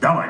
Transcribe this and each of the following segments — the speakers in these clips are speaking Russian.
Давай.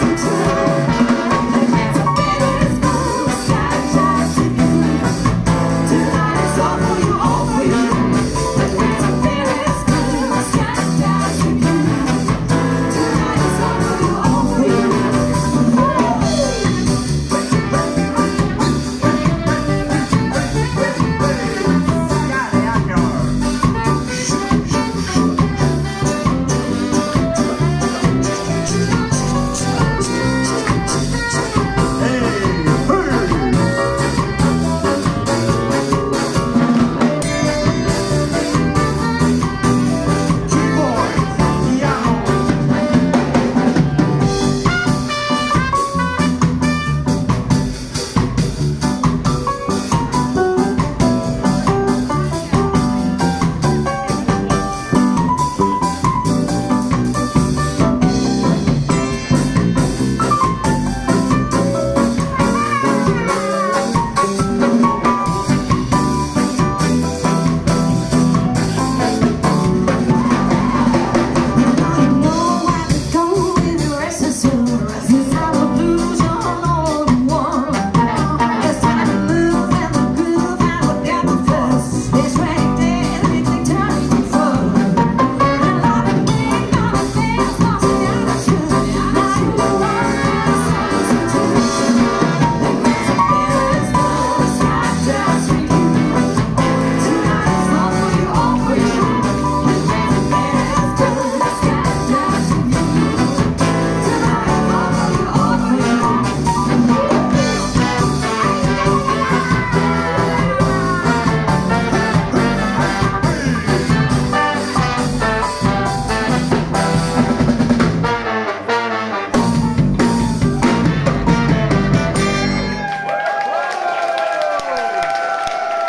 just a